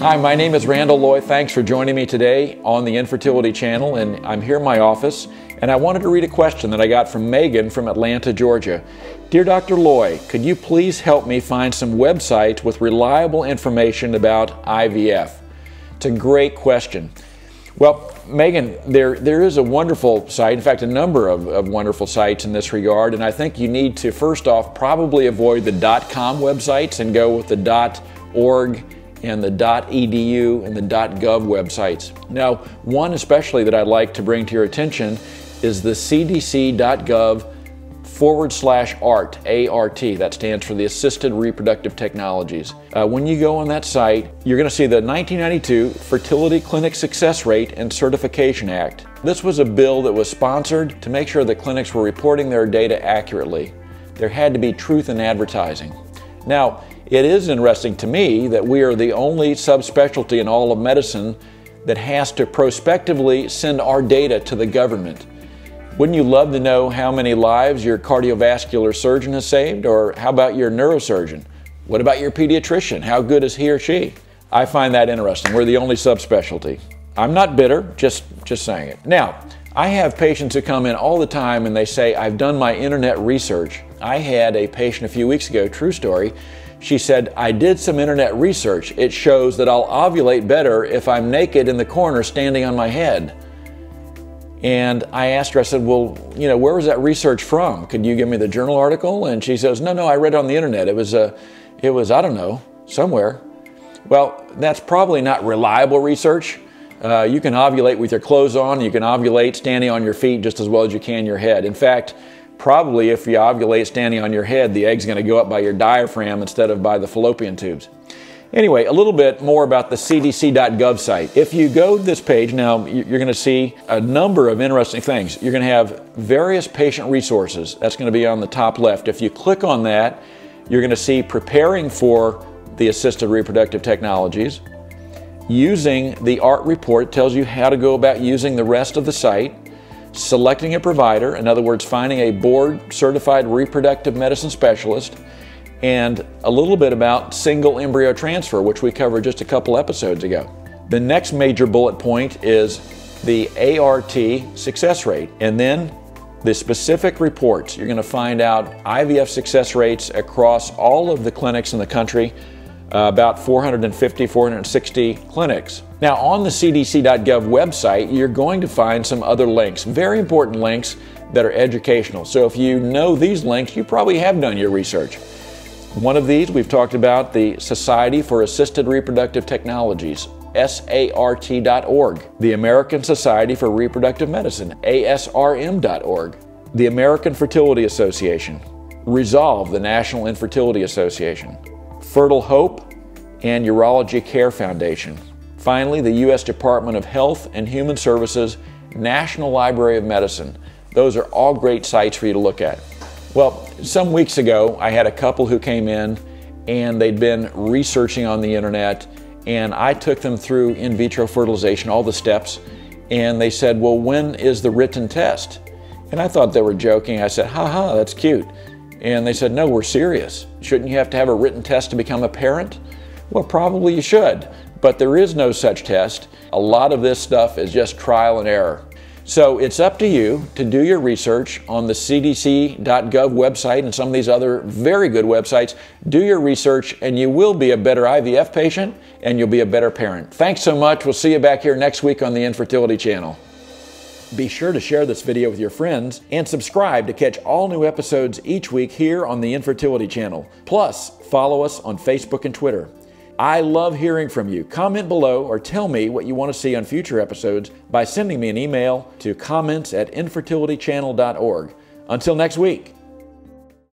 Hi, my name is Randall Loy. Thanks for joining me today on the Infertility Channel, and I'm here in my office. And I wanted to read a question that I got from Megan from Atlanta, Georgia. Dear Dr. Loy, could you please help me find some websites with reliable information about IVF? It's a great question. Well, Megan, there, there is a wonderful site, in fact, a number of, of wonderful sites in this regard, and I think you need to first off probably avoid the .com websites and go with the .org and the .edu and the .gov websites. Now, one especially that I'd like to bring to your attention is the cdc.gov forward slash ART, A-R-T, that stands for the Assisted Reproductive Technologies. Uh, when you go on that site, you're going to see the 1992 Fertility Clinic Success Rate and Certification Act. This was a bill that was sponsored to make sure that clinics were reporting their data accurately. There had to be truth in advertising. Now, it is interesting to me that we are the only subspecialty in all of medicine that has to prospectively send our data to the government. Wouldn't you love to know how many lives your cardiovascular surgeon has saved? Or how about your neurosurgeon? What about your pediatrician? How good is he or she? I find that interesting. We're the only subspecialty. I'm not bitter, just, just saying it. Now, I have patients who come in all the time and they say, I've done my internet research. I had a patient a few weeks ago, true story. She said, I did some internet research. It shows that I'll ovulate better if I'm naked in the corner standing on my head. And I asked her, I said, well, you know, where was that research from? Could you give me the journal article? And she says, no, no, I read it on the internet. It was, uh, it was, I don't know, somewhere. Well, that's probably not reliable research. Uh, you can ovulate with your clothes on. You can ovulate standing on your feet just as well as you can your head. In fact, probably if you ovulate standing on your head, the egg's going to go up by your diaphragm instead of by the fallopian tubes. Anyway, a little bit more about the cdc.gov site. If you go to this page, now you're going to see a number of interesting things. You're going to have various patient resources. That's going to be on the top left. If you click on that, you're going to see preparing for the assisted reproductive technologies. Using the ART report tells you how to go about using the rest of the site. Selecting a provider, in other words, finding a board certified reproductive medicine specialist and a little bit about single embryo transfer, which we covered just a couple episodes ago. The next major bullet point is the ART success rate, and then the specific reports. You're going to find out IVF success rates across all of the clinics in the country, uh, about 450, 460 clinics. Now, on the cdc.gov website, you're going to find some other links, very important links that are educational. So if you know these links, you probably have done your research. One of these, we've talked about the Society for Assisted Reproductive Technologies, SART.org, the American Society for Reproductive Medicine, ASRM.org, the American Fertility Association, Resolve, the National Infertility Association, Fertile Hope, and Urology Care Foundation. Finally, the U.S. Department of Health and Human Services National Library of Medicine. Those are all great sites for you to look at. Well, some weeks ago, I had a couple who came in and they'd been researching on the internet, and I took them through in vitro fertilization, all the steps, and they said, Well, when is the written test? And I thought they were joking. I said, Ha ha, that's cute. And they said, No, we're serious. Shouldn't you have to have a written test to become a parent? Well, probably you should, but there is no such test. A lot of this stuff is just trial and error. So it's up to you to do your research on the cdc.gov website and some of these other very good websites. Do your research and you will be a better IVF patient and you'll be a better parent. Thanks so much. We'll see you back here next week on the Infertility Channel. Be sure to share this video with your friends and subscribe to catch all new episodes each week here on the Infertility Channel. Plus, follow us on Facebook and Twitter. I love hearing from you. Comment below or tell me what you want to see on future episodes by sending me an email to comments at infertilitychannel.org. Until next week.